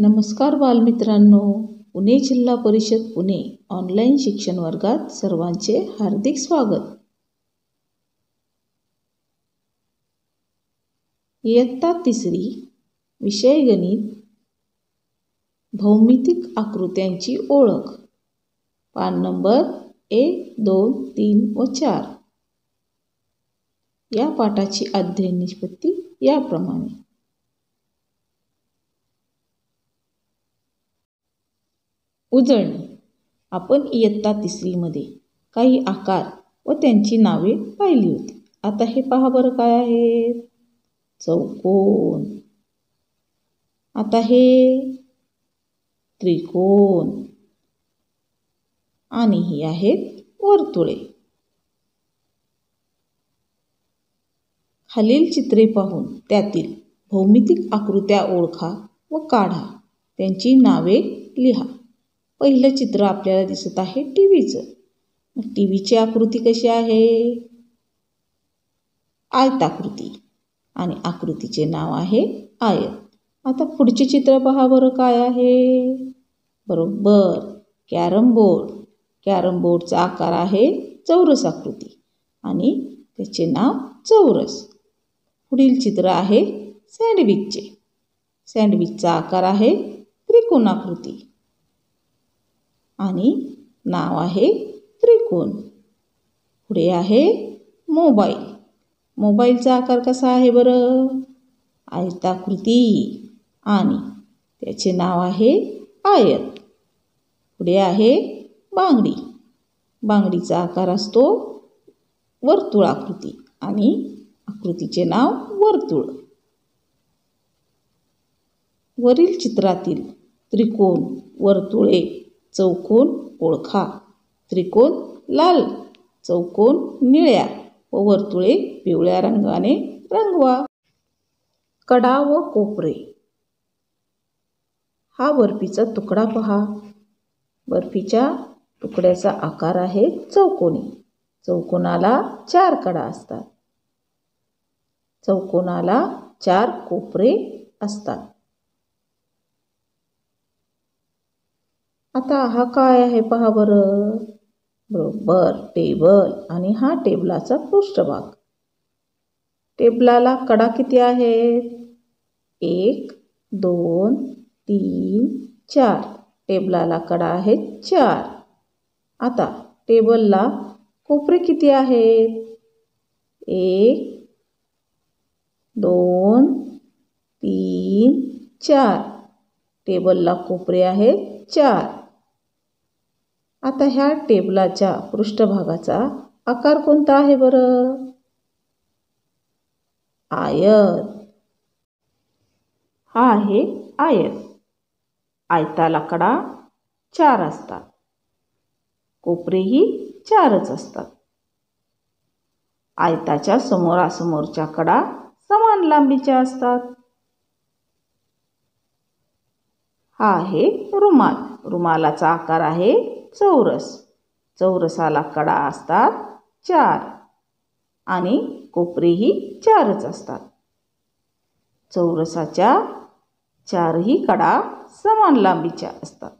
नमस्कार बालमित्रांनो. पुणे जिल्हा परिषद पुणे ऑनलाईन शिक्षण वर्गात सर्वांचे हार्दिक स्वागत. इयत्ता तिसरी विषय गणित. भौमितिक आकृत्यांची ओळख. पान नंबर एक दोन तीन व चार. या पाठाची अध्ययन निष्पत्ती याप्रमाणे. उजळणी. आपण इयत्ता तिसरीमध्ये काही आकार व त्यांची नावे पाहिली होती. आता हे पहा बरं काय आहेत चौकोन. आता हे त्रिकोण आणि ही आहेत वर्तुळे. खालील चित्रे पाहून त्यातील भौमितिक आकृत्या ओळखा व काढा. त्यांची नावे लिहा. पहिलं चित्र आपल्याला दिसत आहे टी व्हीचं मग टी व्हीची आकृती कशी आहे? आयताकृती आणि आकृतीचे नाव आहे आयत. आता पुढचे चित्र पहा बरं काय आहे. बरोबर. Carrom board. कॅरम बोर्डचा आकार आहे चौरस आकृती. आणि त्याचे नाव चौरस. पुढील चित्र आहे सँडविचचे. सँडविचचा आकार आहे त्रिकोणाकृती आणि नाव आहे त्रिकोण. पुढे आहे मोबाईल. मोबाईलचा आकार कसा आहे बरं? आयताकृती आणि त्याचे नाव आहे आयत. पुढे आहे बांगडी. बांगडीचा आकार असतो वर्तुळाकृती आणि आकृतीचे नाव वर्तुळ. वरील चित्रातील त्रिकोण वर्तुळे चौकोन ओळखा. त्रिकोण लाल चौकोन निळ्या व वर्तुळे पिवळ्या रंगाने रंगवा. कडा व कोपरे. हा बर्फीचा तुकडा पहा. बर्फीच्या तुकड्याचा आकार आहे चौकोनी. चौकोनाला चार कडा असतात. चौकोनाला चार कोपरे असतात. आता हा काय आहे पहा बरं. बरोबर टेबल आणि हा टेबलाचा पृष्ठभाग. टेबलाला कडा किती आहेत? एक दोन तीन चार. टेबलाला कडा आहेत चार. आता टेबलला कोपरे किती आहेत? एक दोन तीन चार. टेबलला कोपरे आहेत चार. आता ह्या टेबलाच्या पृष्ठभागाचा आकार कोणता आहे बरं? आयत. हा आहे आयत. आयताला कडा चार असतात. कोपरेही चारच असतात. आयताच्या समोरासमोरच्या कडा समान लांबीच्या असतात. हा आहे रुमाल. रुमालाचा आकार आहे चौरस. चौरसाला कडा असतात चार आणि कोपरेही चारच असतात. चौरसाच्या चारही कडा समान लांबीच्या असतात.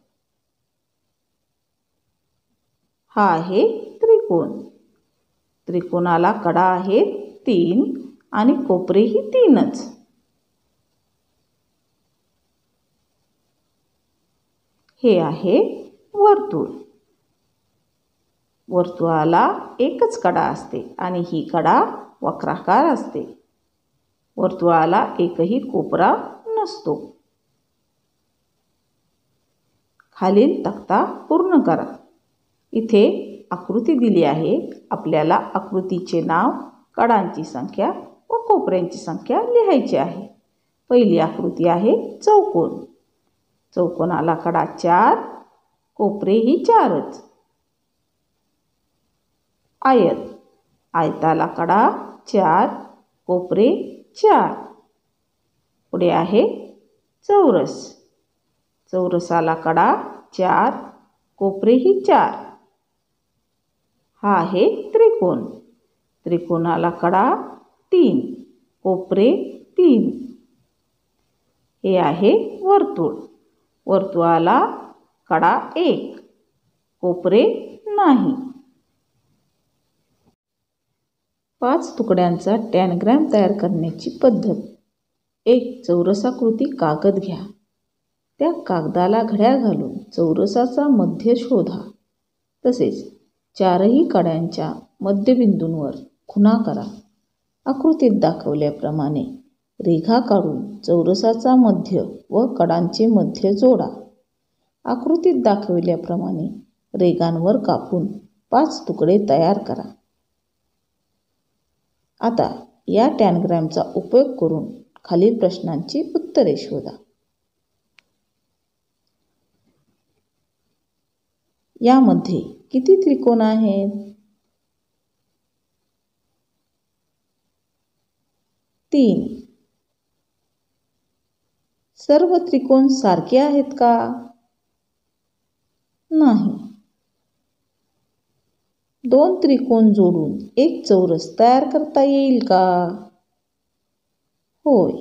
हा आहे त्रिकोण. त्रिकोणाला कडा आहेत तीन आणि कोपरेही तीनच. हे आहे वर्तुळ. वर्तुळाला एकच कडा असते आणि ही कडा वक्राकार असते. वर्तुळाला एकही कोपरा नसतो. खालील तक्ता पूर्ण करा. इथे आकृती दिली आहे. आपल्याला आकृतीचे नाव कडांची संख्या व कोपऱ्यांची संख्या लिहायची आहे. पहिली आकृती आहे चौकोन. चौकोनाला कडा चार कोपरेही चारच. आयत. आयताला कडा चार कोपरे चार. पुढे आहे चौरस. चौरसाला कडा चार कोपरेही चार. हा आहे त्रिकोण. त्रिकोणाला कडा तीन कोपरे तीन. हे आहे वर्तुळ. वर्तुळाला कडा एक कोपरे नाही. पाच तुकड्यांचा टॅनग्रॅम तयार करण्याची पद्धत. एक चौरसाकृती कागद घ्या. त्या कागदाला घड्या घालून चौरसाचा मध्य शोधा. तसेच चारही कड्यांच्या मध्यबिंदूंवर खुणा करा. आकृतीत दाखवल्याप्रमाणे रेघा काढून चौरसाचा मध्य व कडांचे मध्य जोडा. आकृतीत दाखविल्याप्रमाणे रेगांवर कापून पाच तुकडे तयार करा. आता या टॅनग्रॅमचा उपयोग करून खालील प्रश्नांची उत्तरे शोधा. यामध्ये किती त्रिकोण आहेत? तीन. सर्व त्रिकोण सारखे आहेत का? नाही. दोन त्रिकोण जोडून एक चौरस तयार करता येईल का? होय.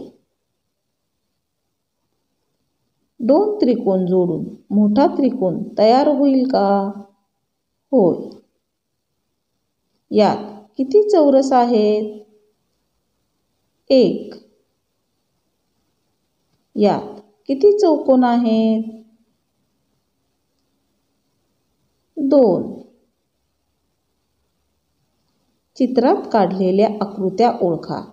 दोन त्रिकोण जोडून मोठा त्रिकोण तयार होईल का? होय. यात किती चौरस आहेत? एक. यात किती चौकोन आहेत? दोन. चित्रात काढलेल्या आकृत्या ओळखा.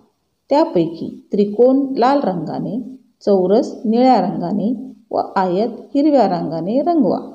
त्यापैकी त्रिकोण लाल रंगाने चौरस निळ्या रंगाने व आयत हिरव्या रंगाने रंगवा.